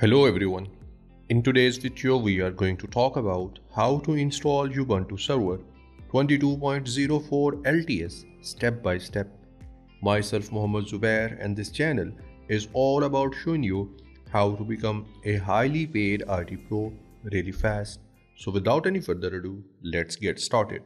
Hello everyone. In today's video we are going to talk about how to install Ubuntu Server 22.04 LTS step by step. Myself Mohammad Zubair and this channel is all about showing you how to become a highly paid IT pro really fast. So without any further ado, let's get started.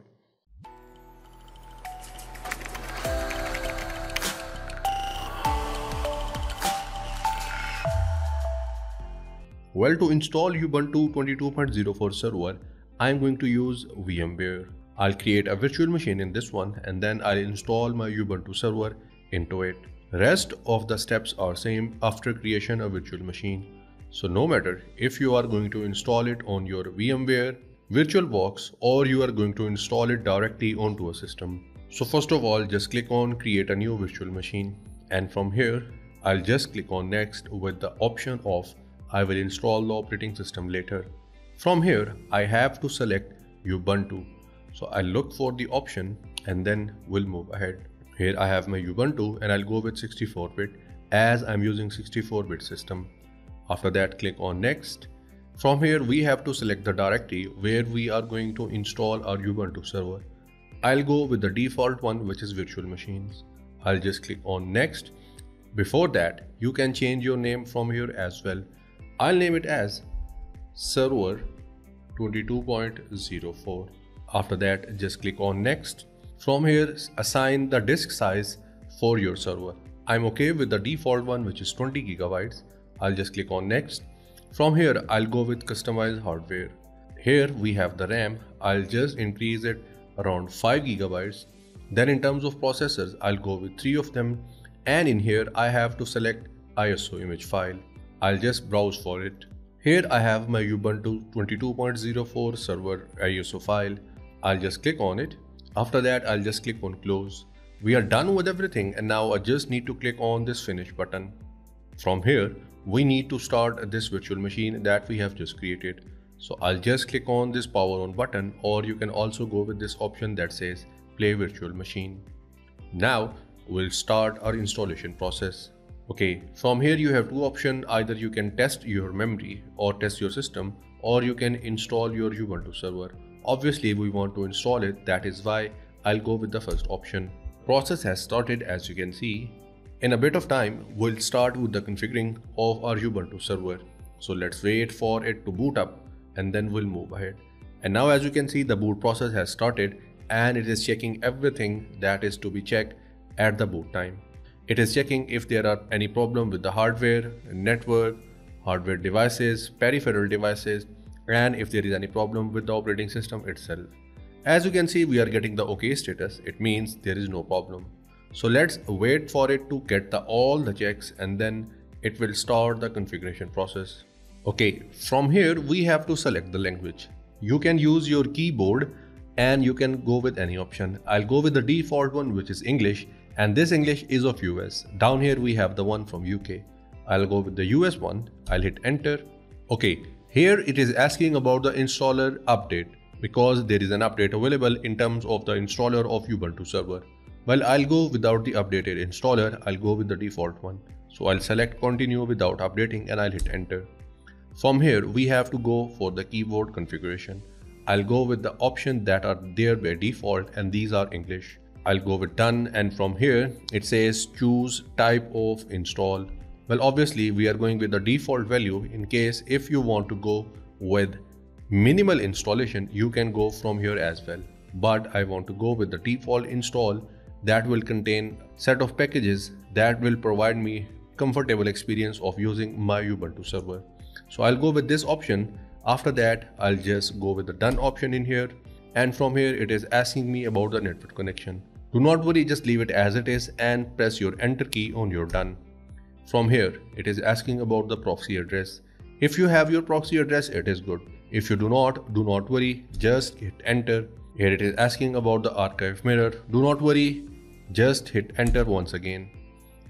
Well, to install Ubuntu 22.04 server, I'm going to use VMware. I'll create a virtual machine in this one and then I'll install my Ubuntu server into it. Rest of the steps are same after creation of virtual machine. So no matter if you are going to install it on your VMware, VirtualBox or you are going to install it directly onto a system. So first of all, just click on create a new virtual machine. And from here, I'll just click on next with the option of I will install the operating system later. From here, I have to select Ubuntu. So I'll look for the option and then we'll move ahead. Here I have my Ubuntu and I'll go with 64-bit as I'm using 64-bit system. After that, click on next. From here, we have to select the directory where we are going to install our Ubuntu server. I'll go with the default one, which is virtual machines. I'll just click on next. Before that, you can change your name from here as well. I'll name it as server 22.04. After that, just click on next. From here, assign the disk size for your server. I'm okay with the default one, which is 20 gigabytes. I'll just click on next. From here, I'll go with customize hardware. Here we have the RAM. I'll just increase it around 5 gigabytes. Then in terms of processors, I'll go with three of them. And in here, I have to select ISO image file. I'll just browse for it. Here I have my Ubuntu 22.04 server ISO file. I'll just click on it. After that, I'll just click on close. We are done with everything and now I just need to click on this finish button. From here, we need to start this virtual machine that we have just created. So I'll just click on this power on button or you can also go with this option that says play virtual machine. Now we'll start our installation process. Okay, from here you have two options. Either you can test your memory or test your system or you can install your Ubuntu server. Obviously we want to install it. That is why I'll go with the first option. Process has started as you can see. In a bit of time, we'll start with the configuring of our Ubuntu server. So let's wait for it to boot up and then we'll move ahead. And now as you can see, the boot process has started and it is checking everything that is to be checked at the boot time. It is checking if there are any problem with the hardware, network, hardware devices, peripheral devices, and if there is any problem with the operating system itself. As you can see, we are getting the OK status. It means there is no problem. So let's wait for it to get the, all the checks and then it will start the configuration process. Okay, from here we have to select the language. You can use your keyboard and you can go with any option. I'll go with the default one which is English and this English is of US. Down here we have the one from UK. I'll go with the US one. I'll hit enter. Okay, here it is asking about the installer update because there is an update available in terms of the installer of Ubuntu server. Well, I'll go without the updated installer. I'll go with the default one. So I'll select continue without updating and I'll hit enter. From here, we have to go for the keyboard configuration. I'll go with the options that are there by default and these are English. I'll go with done and from here it says choose type of install. Well obviously we are going with the default value in case if you want to go with minimal installation you can go from here as well. But I want to go with the default install that will contain set of packages that will provide me comfortable experience of using my Ubuntu server. So I'll go with this option. After that, I'll just go with the done option in here. And from here, it is asking me about the network connection. Do not worry, just leave it as it is and press your enter key on your done. From here, it is asking about the proxy address. If you have your proxy address, it is good. If you do not, do not worry, just hit enter. Here it is asking about the archive mirror. Do not worry, just hit enter once again.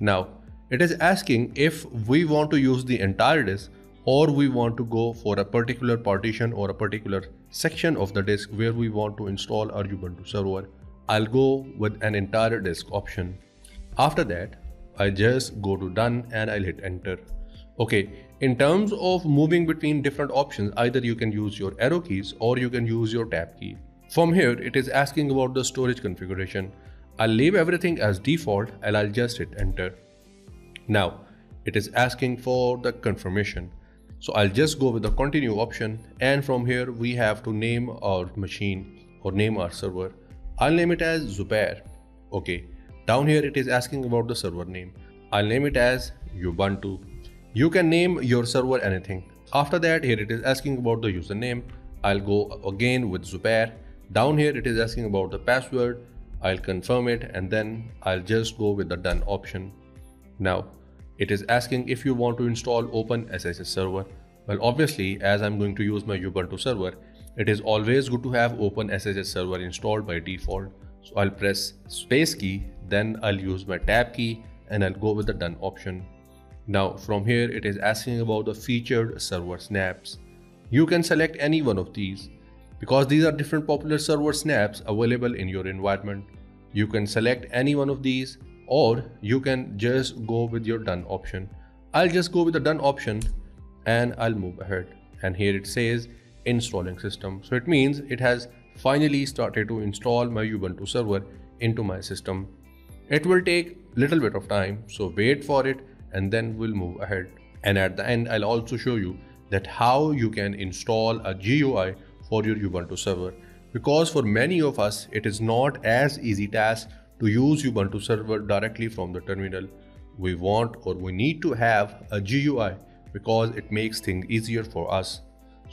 Now, it is asking if we want to use the entire disk or we want to go for a particular partition or a particular section of the disk where we want to install our Ubuntu server. I'll go with an entire disk option. After that, I just go to done and I'll hit enter. Okay, in terms of moving between different options, either you can use your arrow keys or you can use your tab key. From here, it is asking about the storage configuration. I'll leave everything as default and I'll just hit enter. Now, it is asking for the confirmation. So I'll just go with the continue option and from here we have to name our machine or name our server. I'll name it as Zubair. Okay, down here it is asking about the server name. I'll name it as Ubuntu. You can name your server anything. After that here it is asking about the username. I'll go again with Zubair. Down here it is asking about the password. I'll confirm it and then I'll just go with the done option. Now it is asking if you want to install OpenSSH server. Well, obviously, as I'm going to use my Ubuntu server, it is always good to have OpenSSH server installed by default. So I'll press space key, then I'll use my tab key and I'll go with the done option. Now from here it is asking about the featured server snaps. You can select any one of these because these are different popular server snaps available in your environment. You can select any one of these or you can just go with your done option. I'll just go with the done option and I'll move ahead. And here it says installing system. So it means it has finally started to install my Ubuntu server into my system. It will take little bit of time, so wait for it and then we'll move ahead. And at the end, I'll also show you that how you can install a GUI for your Ubuntu server. Because for many of us, it is not as easy task to use Ubuntu server directly from the terminal. We want or we need to have a GUI because it makes things easier for us.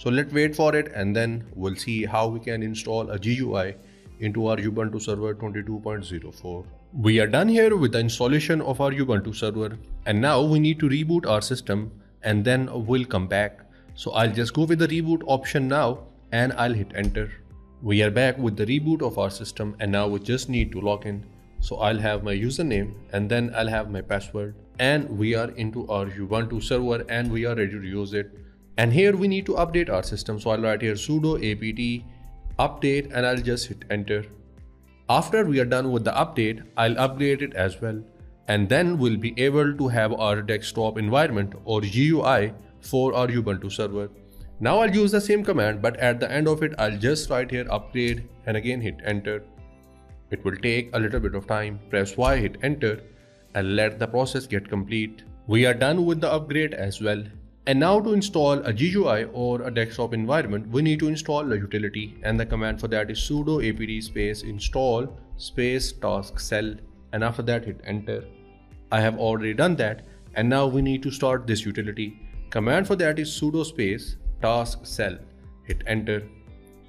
So let's wait for it and then we'll see how we can install a GUI into our Ubuntu server 22.04. We are done here with the installation of our Ubuntu server and now we need to reboot our system and then we'll come back. So I'll just go with the reboot option now and I'll hit enter. We are back with the reboot of our system and now we just need to log in. So I'll have my username and then I'll have my password and we are into our Ubuntu server and we are ready to use it. And here we need to update our system. So I'll write here sudo apt update and I'll just hit enter. After we are done with the update, I'll upgrade it as well. And then we'll be able to have our desktop environment or GUI for our Ubuntu server. Now I'll use the same command, but at the end of it, I'll just write here upgrade and again hit enter. It will take a little bit of time. Press Y, hit enter and let the process get complete. We are done with the upgrade as well. And now to install a GUI or a desktop environment, we need to install a utility and the command for that is sudo apt space install space tasksel and after that hit enter. I have already done that and now we need to start this utility. Command for that is sudo space tasksel. Hit enter.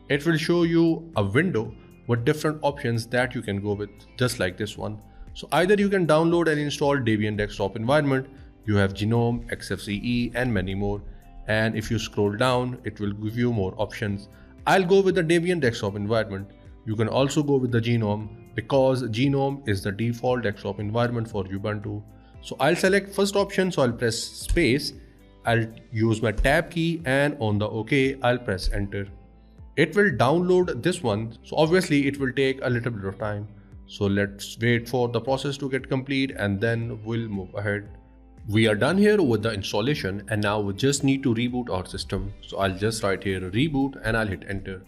It will show you a window with different options that you can go with just like this one. So either you can download and install Debian desktop environment, you have GNOME, XFCE and many more. And if you scroll down, it will give you more options. I'll go with the Debian desktop environment. You can also go with the GNOME because GNOME is the default desktop environment for Ubuntu. So I'll select first option, so I'll press space. I'll use my tab key and on the OK, I'll press enter. It will download this one. So obviously it will take a little bit of time. So let's wait for the process to get complete and then we'll move ahead. We are done here with the installation and now we just need to reboot our system. So I'll just write here reboot and I'll hit enter.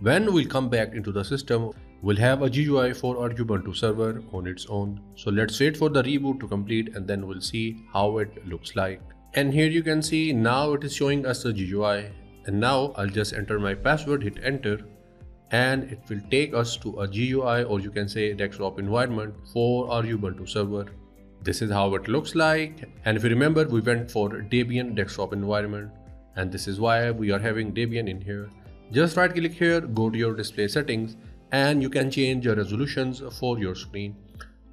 When we'll come back into the system, we'll have a GUI for our Ubuntu server on its own. So let's wait for the reboot to complete and then we'll see how it looks like. And here you can see now it is showing us the GUI. And now I'll just enter my password, hit enter and it will take us to a GUI or you can say desktop environment for our Ubuntu server. This is how it looks like and if you remember we went for Debian desktop environment and this is why we are having Debian in here. Just right click here, go to your display settings and you can change your resolutions for your screen.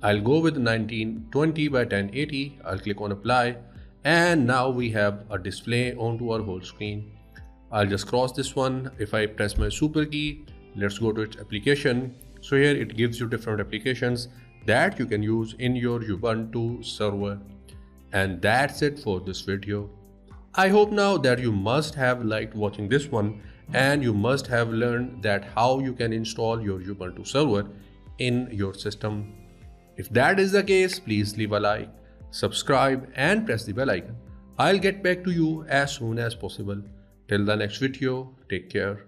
I'll go with 1920 by 1080, I'll click on apply and now we have a display onto our whole screen. I'll just cross this one. If I press my super key, let's go to its application so here it gives you different applications that you can use in your ubuntu server and that's it for this video i hope now that you must have liked watching this one and you must have learned that how you can install your ubuntu server in your system if that is the case please leave a like subscribe and press the bell icon I'll get back to you as soon as possible. Till the next video, take care.